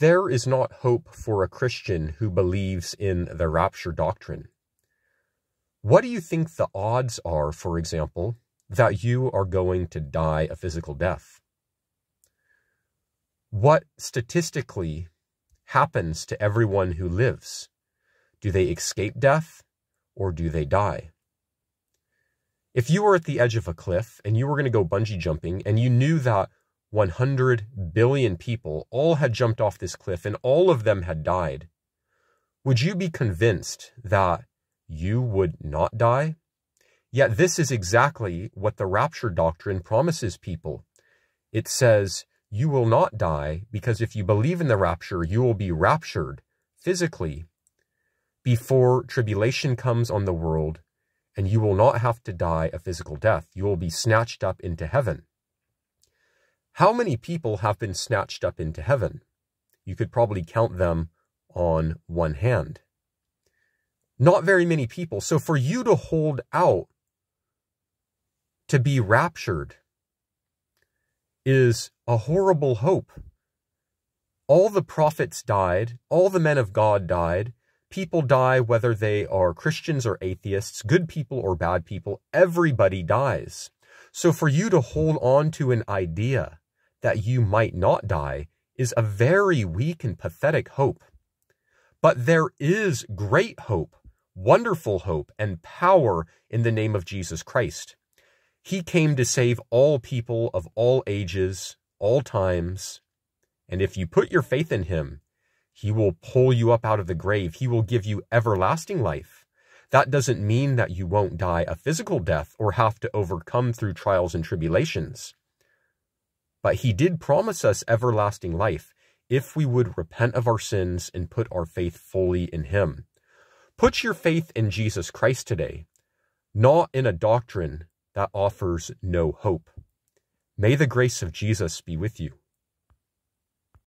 There is not hope for a Christian who believes in the rapture doctrine. What do you think the odds are, for example, that you are going to die a physical death? What statistically happens to everyone who lives? Do they escape death or do they die? If you were at the edge of a cliff and you were going to go bungee jumping and you knew that 100 billion people all had jumped off this cliff and all of them had died, would you be convinced that you would not die? Yet this is exactly what the rapture doctrine promises people. It says, you will not die because if you believe in the rapture, you will be raptured physically before tribulation comes on the world and you will not have to die a physical death. You will be snatched up into heaven. How many people have been snatched up into heaven? You could probably count them on one hand. Not very many people. So for you to hold out to be raptured is a horrible hope. All the prophets died, all the men of God died, people die whether they are Christians or atheists, good people or bad people, everybody dies. So for you to hold on to an idea that you might not die is a very weak and pathetic hope. But there is great hope, wonderful hope, and power in the name of Jesus Christ. He came to save all people of all ages, all times. And if you put your faith in him, he will pull you up out of the grave. He will give you everlasting life. That doesn't mean that you won't die a physical death or have to overcome through trials and tribulations. But he did promise us everlasting life if we would repent of our sins and put our faith fully in him. Put your faith in Jesus Christ today, not in a doctrine that offers no hope. May the grace of Jesus be with you.